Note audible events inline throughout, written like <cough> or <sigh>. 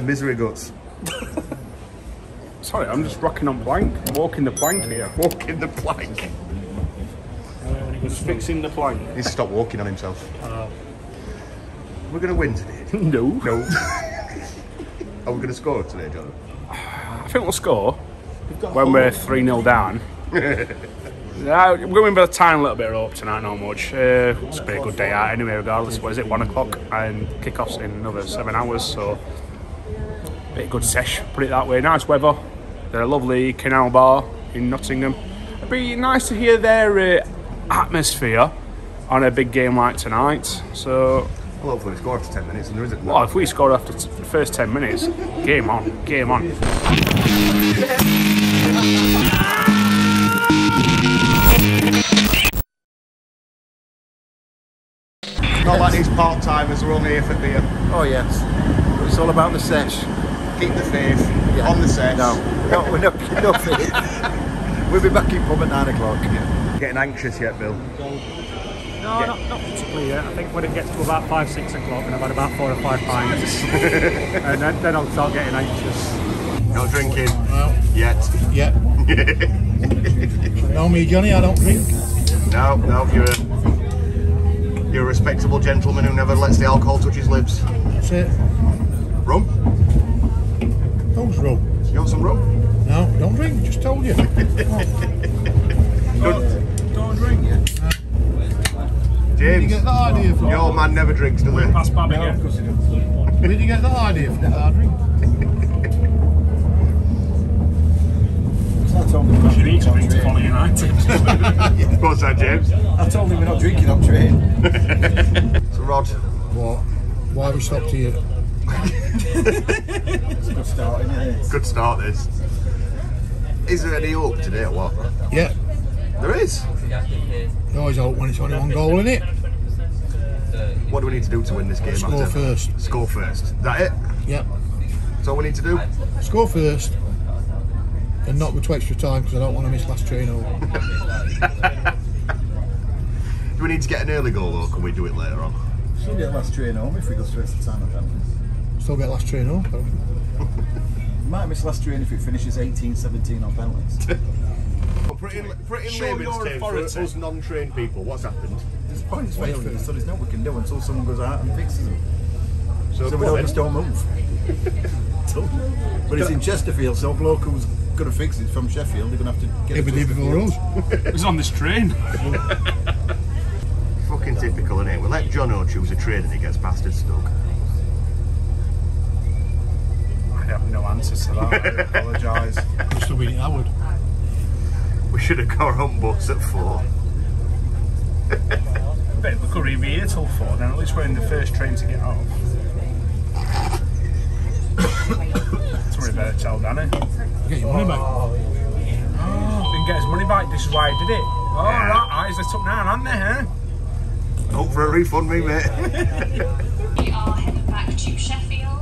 smelling misery guts. Sorry, I'm just rocking on plank, walking the plank here. Walking the plank. Just fixing the plank. He's stopped walking on himself. We're going to win today. <laughs> No. No. <laughs> Are we going to score today, John? I think we'll score when we're 3 0 down. Yeah, <laughs> we're going to win by a tiny little bit of hope tonight, not much. Uh, it's been a good day out anyway, regardless. What is it, 1 o'clock? And kick-off's in another seven hours, so. Bit of good sesh, put it that way. Nice weather. They're a lovely canal bar in Nottingham. It'd be nice to hear their uh, atmosphere on a big game like tonight. So, Well, hopefully we score after 10 minutes and there isn't. well, if we score after t- the first 10 minutes, game on, game on. Not like these part-timers, we're only here for beer. Oh yes, it's all about the sesh. Keep the faith Yeah. on the set. No, no, we're not picking up it. We'll be back in pub at nine o'clock. Getting anxious yet, Bill? No, not, not particularly yet. I think when it gets to about five, six o'clock and I've had about four or five pints, <laughs> and then, then I'll start getting anxious. No drinking yet. Yeah. <laughs> no, me, Johnny, I don't drink. No, no, you're a, you're a respectable gentleman who never lets the alcohol touch his lips. That's it. Rum? Who's rum? You want some rope? No, don't drink. Just told you. <laughs> Don't drink yeah? Where did you get that idea from? your man never drinks, does he? That's bad again. Where did you get that idea from? I drink. I told him we're not You need drinking to on drink to train. follow United. What's that, James? I told him we're not drinking on train. <laughs> So, Rod, What? Why have we stopped here? It's a good start, isn't it? good start this. Is there any hope today or what? Yeah. There is. You always hope when it's only one goal in it. What do we need to do to win this game? Score after? first. Score first. Is that it? Yeah. That's all we need to do? Score first. And not go to extra time because I don't want to miss last train home. <laughs> Do we need to get an early goal or can we do it later on? Still get last train home if we go straight to time of penalties. Still get last train home. but might miss last train if it finishes 18-17 on penalties. <laughs> Pretty, pretty Show layman's your terms for us non-trained people. What's happened? There's points failing, so there's nothing we can do until someone goes out and fixes them. So, So we don't just <laughs> don't move. But it's in Chesterfield, so a bloke who's going to fix it from Sheffield, they're going to have to get He'll it be there before us. It was on this train. <laughs> Fucking typical, innit? We let Jono choose a train and he gets bastard stuck. I have no answers to that. I apologise. <laughs> We're still beating Howard. We should have got on bus at four. <laughs> Bet we could be here till four, then at least we're in the first train to get off. <coughs> Somebody better tell Danny. Get your money back. Oh, didn't get his money back, this is why he did it. Oh, right, eyes lit up now, aren't they, huh? Hope for a refund, me mate. <laughs> We are heading back to Sheffield,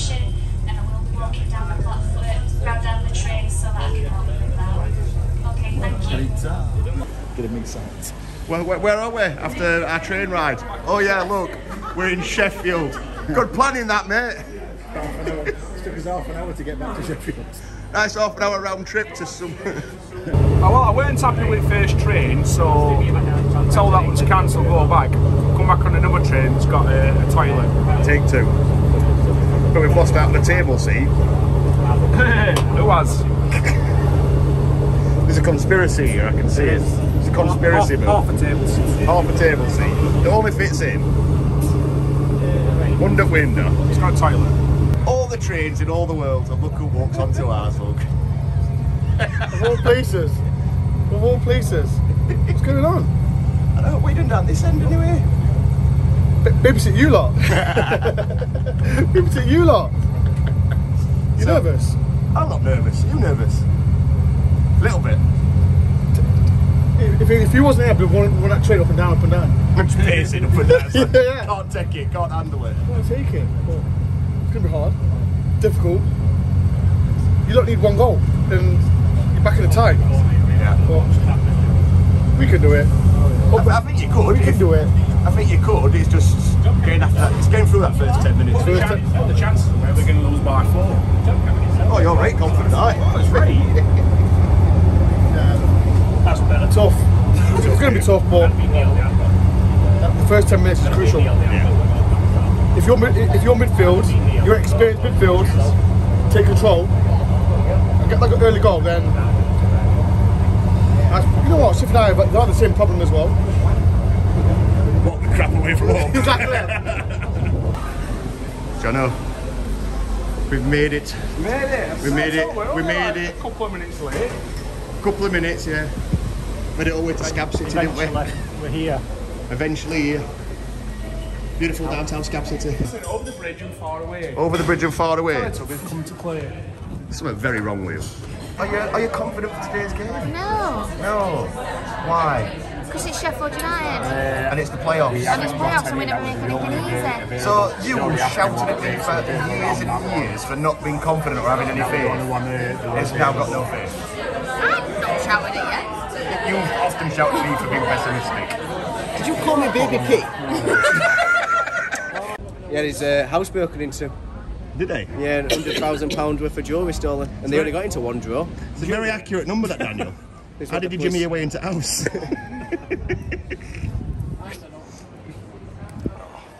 information, and I will be walking down the platform, round down the train so that I can help you with that. Okay, thank you. Get him excited. well, where, where are we after our train ride? Oh yeah, look, we're in Sheffield. Good planning that, mate. Half an hour. It took us half an hour to get back to Sheffield. Nice half an hour round trip to some. Oh, <laughs> well, I weren't happy with first train, so tell that one to cancel, go back. Come back on another train that's got a, a toilet. Take two. But we've lost out on the table seat. <laughs> Who has? There's a conspiracy here, I can see it. It's a conspiracy, half, Bill. half a table seat. Half a table seat. It only fits in. Under window. It's got a toilet. All the trains in all the world, and look who walks onto ours, look. Of all places. Of all places. What's going on? I know, we didn't down this end anyway. Babysit you lot. <laughs> Babysit you lot. You nervous? I'm not nervous. You nervous? A little bit. If, if he wasn't here, I'd be running run that train up and down, up and down. I'm just pacing up and down. <laughs> Like, Yeah. Can't take it, can't handle it. To take it, but it's going to be hard. Difficult. you don't need one goal, and you're back in the tie. Yeah. But we can do it. I, I think you could. We can do it. I think you could. It's just getting after that. It's through that first ten minutes. Time- What are the chances of we're going to lose by four? Oh, you're right, confident, aye. Oh, that's right. <laughs> That's better. Tough. It's going to be tough, but the first ten minutes is crucial. If you're mid, if you're midfield, you're experienced midfield, take control, and get like an early goal, then that's, you know what? Sheffield United, but they have the same problem as well. What the crap away from home. Exactly. <laughs> Jono, we've made it. Made it. We made it. We're We made like it. A couple of minutes late. Couple of minutes, yeah. Made it all the way to Scab City, didn't we? We're here. Eventually here. Beautiful downtown Scab City. Over the bridge and far away. Over the bridge and far away. So we've come to play. Something very wrong with you. Are you, are you confident for today's game? No, No. Why? Because it's Sheffield United. And it's the playoffs. And it's playoffs and we never make anything easy. So you shouted at me for years and years for not being confident or having any faith. It's now got no faith. I'm not shouting at you. You often shout at me for being pessimistic. Did you call me Baby P? <laughs> yeah, his uh, house broken into. Did they? Yeah, and £100,000 worth of jewellery stolen. And they only got into one drawer. It's a very accurate number, that Daniel. <laughs> How did you jimmy police- your way into house? <laughs>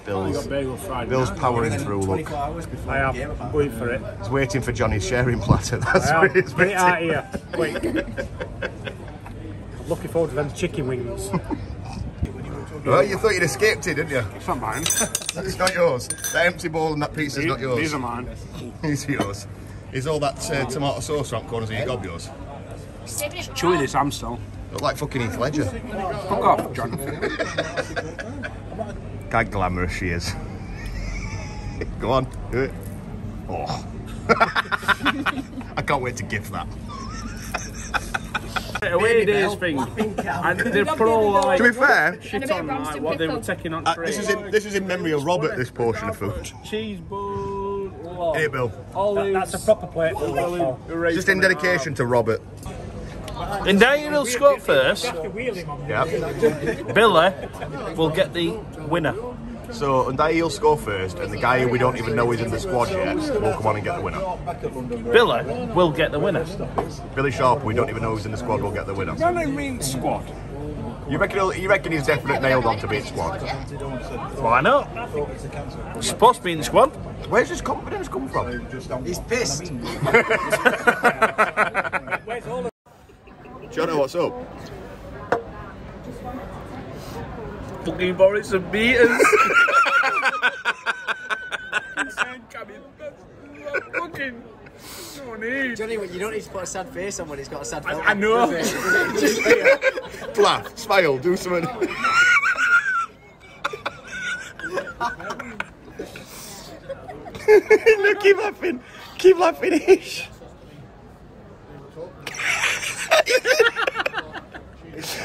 Bill's, Bagel Friday. Bill's powering through, look. 24 hours I am. apparently. going for it. He's waiting for Johnny's sharing platter. <laughs> That's I what am. he's Get out waiting. here, quick. <laughs> I'm looking forward to them chicken wings. <laughs> Well, you thought you'd escaped it, didn't you? It's not mine. It's not yours. That empty bowl and that pizza's not yours. These are mine. These are yours. Is all that uh, tomato sauce around corners of your gob yours? Chewy this Amstel. Look like fucking Heath Ledger. Fuck off, John. <laughs> How glamorous she is. <laughs> Go on, do it. Oh. <laughs> I can't wait to gift that. Away days thing. And they put all like To be fair, shit on like what they were taking on uh, this is in this is in memory of Robert. This portion of food. cheese balls. love, Hey, Bill. Olives. That's a proper plate. for football. olive, Just in dedication to Robert. And Daniel Scott first. Yeah. Billy will get the winner. So Ndiaye will score first, and the guy who we don't even know is in the squad yet will come on and get the winner. Billy will get the winner. Billy Sharp, we don't even know who's in the squad, will get the winner. No, no, I mean squad. You reckon? You reckon he's definitely nailed on to beat squad? Why not? Supposed to be in the squad. Where's his confidence come from? He's pissed. <laughs> Jono, what's up? Fucking Boris and beaters. <laughs> Fucking. No need. Johnny, you don't need to put a sad face on when he's got a sad face. I, felt. I know. Laugh, smile, do something. <laughs> <laughs> no, keep laughing. Keep laughing, Ish.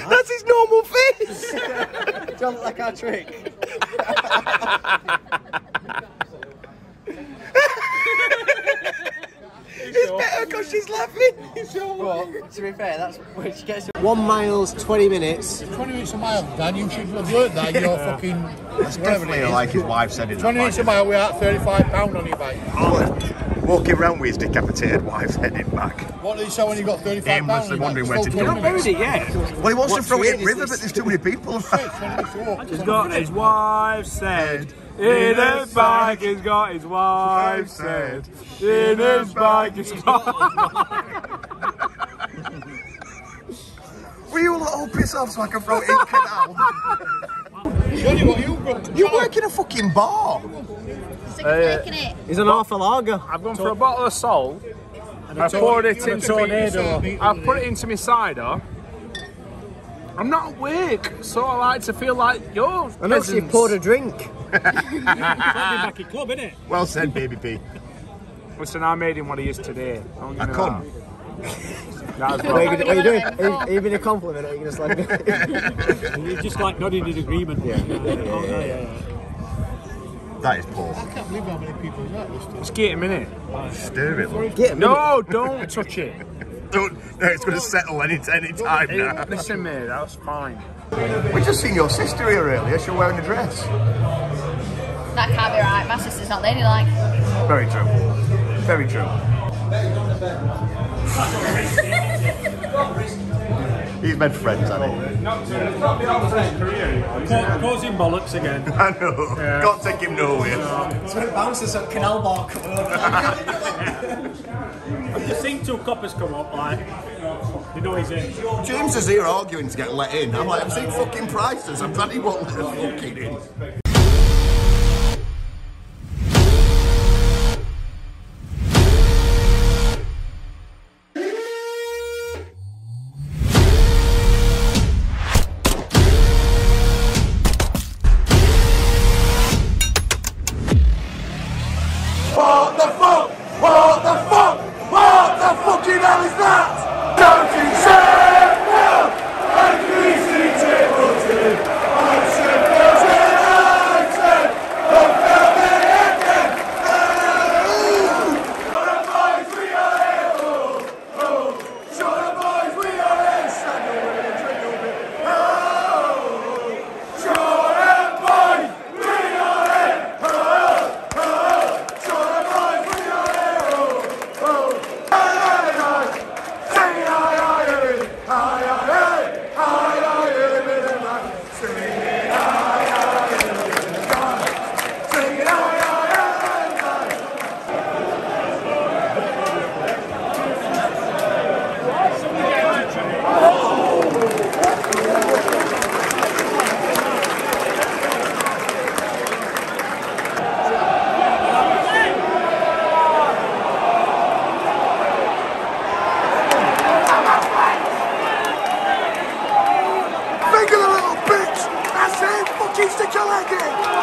That's his normal face. <laughs> Don't like our trick. <laughs> It's better because she's laughing. Well, to be fair, that's when she gets one miles, 20 minutes. 20 minutes a mile, Dan. You should have learnt that. <laughs> You're fucking. That's definitely like his wife said in 20 minutes a mile, we're at 35 pound on your bike. Oh, Walking around with his decapitated wife heading back. What did he say when you got 35 Ian pound must on wondering where to Still dump it. minutes. Buried it, yeah. Well, he wants What to throw it in is river, this? but there's too many people. 20 minutes to walk. He's got his wife said. In his bag, he's got his wife said. In his bag, he's got. Will <laughs> you all piss off so I can throw it in canal? Johnny, what you? You work in a fucking bar. Sick uh, of taking it. He's an awful lager. I've gone for a bottle of salt. I poured it into tornado. me. I put it into my cider. I'm not awake, so I like to feel like yours. I know she poured a drink. Back in club, innit? Well said, baby P. <laughs> Listen, I made him what he is today. Don't I give me come. that. That was <laughs> What are you, what are you doing? Are you, are you being a compliment or are you going to slag me? <laughs> You're just like nodding in agreement. Yeah. Oh, yeah, yeah. That is poor. I can't believe how many people that was Let's get him in it. Stir it. look. Get him. No, don't touch it. Don't. No, it's going to settle any any time Hey, now. listen, mate, that's fine. We just seen your sister here earlier. She's wearing a dress. That can't be right. My sister's not ladylike. Very true. Very true. <laughs> He's made friends, hasn't he? Causing bollocks again. <laughs> I know. Can't take him nowhere. So it bounces at Canal Bar coming over. I've just seen two coppers come up, like, you know he's in. James is here arguing to get let in. I'm like, I've seen fucking prices. I'm glad he won't let fucking in. Fucking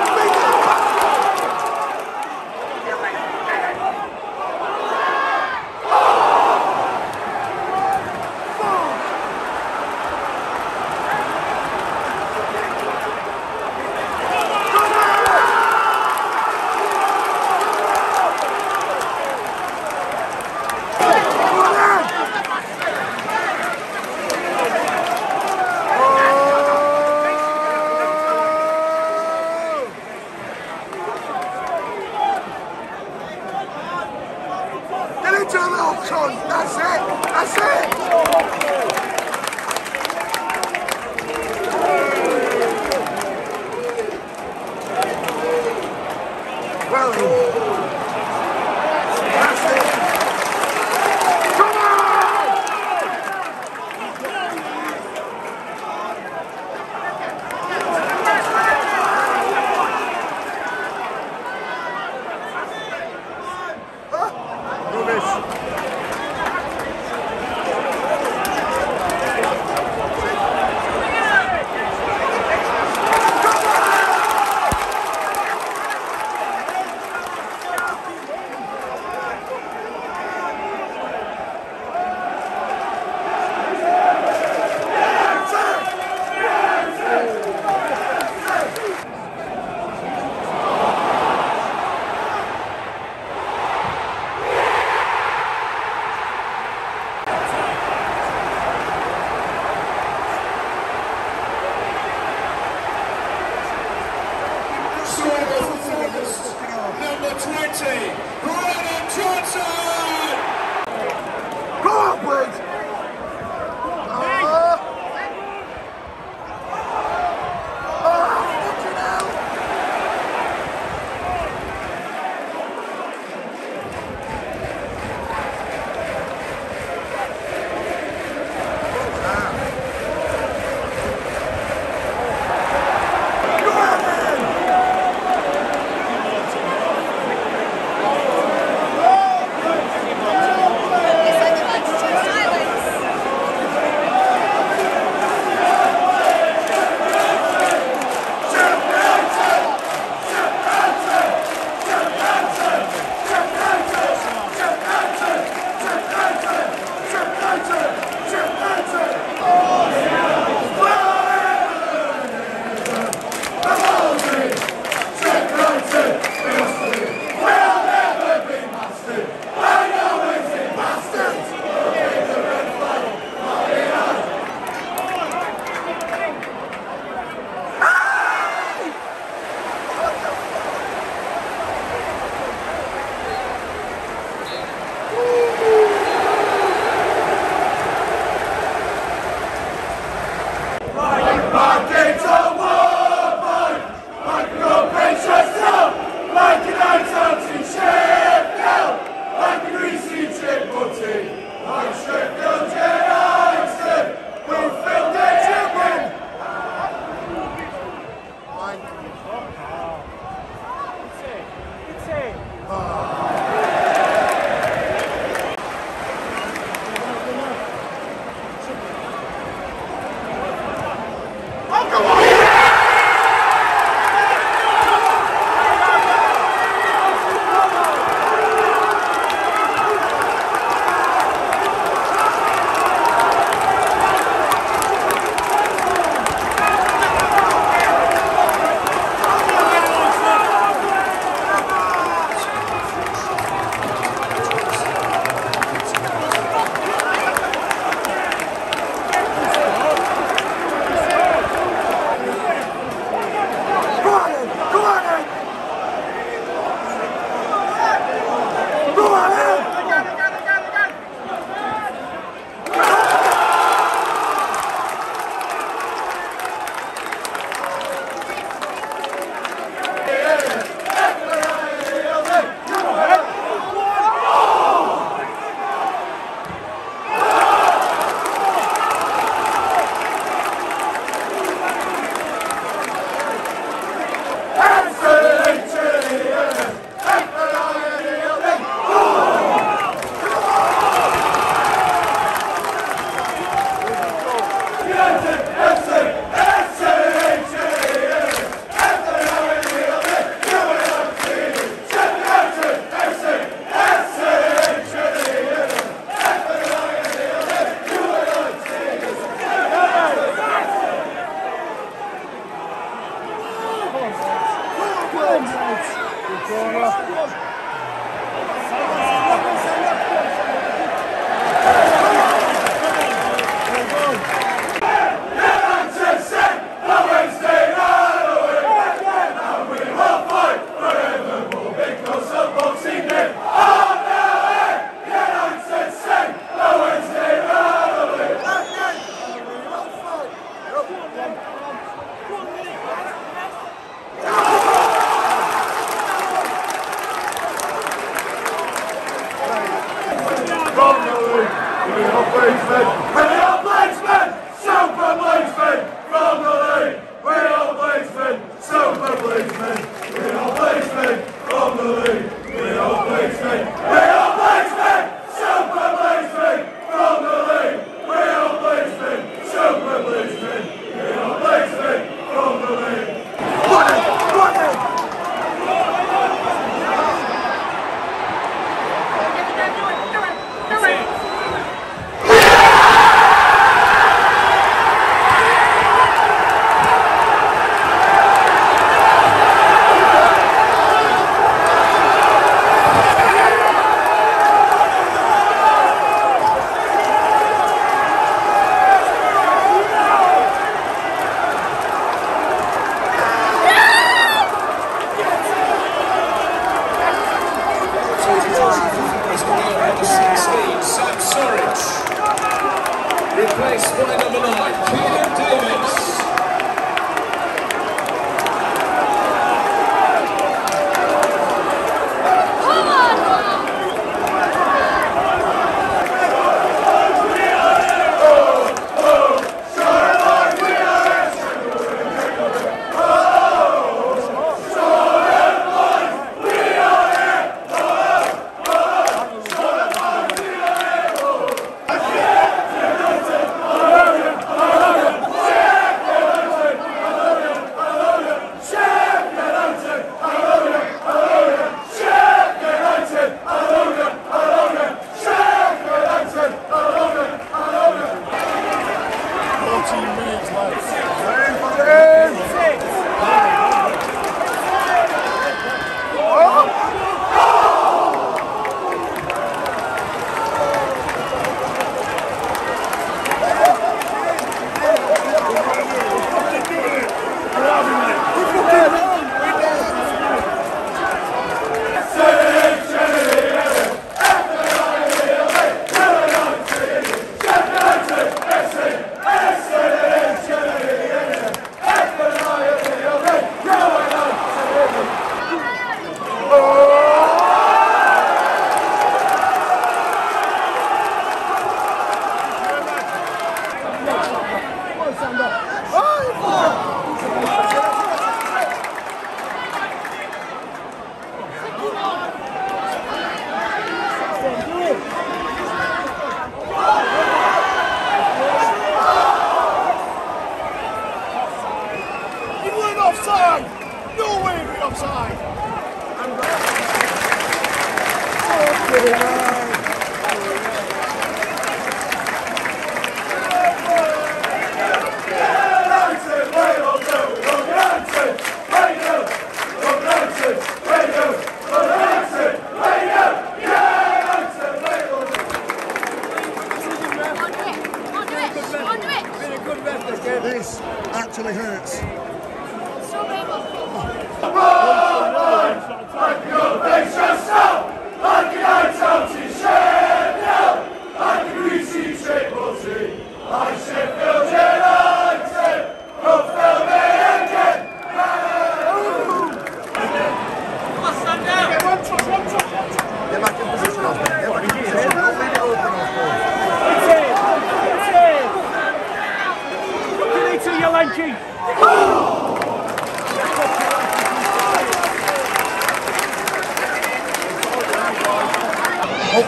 Up,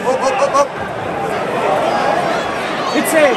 up, up, up, up. It's it.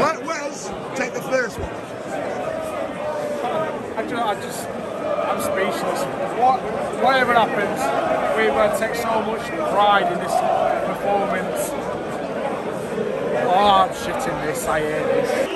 Let Wells take the first one. I just, I just, I'm speechless. What, whatever happens, we're going to take so much pride in this performance. Oh, I'm shitting this. I hate this.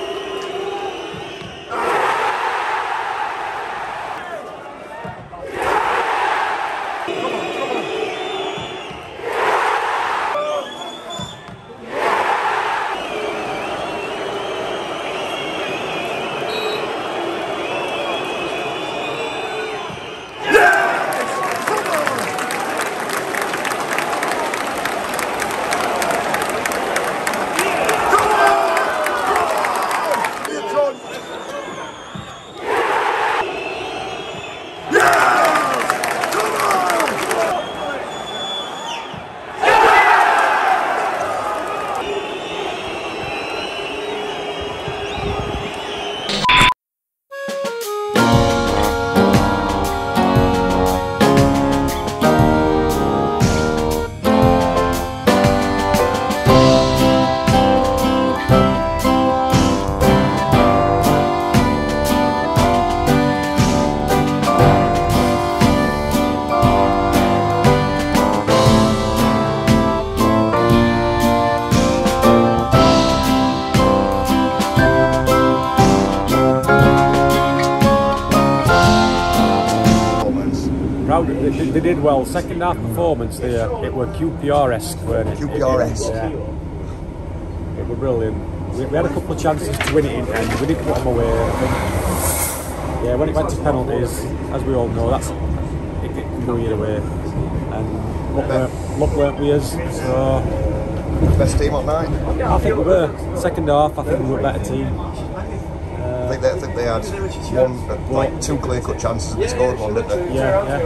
Second half performance, they, uh, it were QPR-esque, weren't it? QPR-esque. Yeah. It were brilliant. We, we had a couple of chances to win it in the end. We didn't put them away. I. Yeah, when it went to penalties, as we all know, that's it can go either way. And luck weren't, luck weren't with us. So Best team on night. I think we were. Second half, I think we were a better team. I think they, I think they had one, like two clear cut chances and they scored one, didn't they? Yeah, yeah.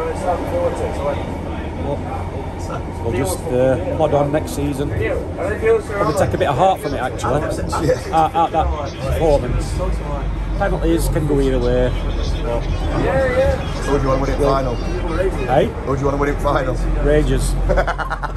We'll just uh, plod on next season. Probably take a bit of heart from it actually. Yeah. At, at that performance. Penalties can go either way. Who do you want to win it final? Hey, Who do you want to win it final? Rangers. <laughs>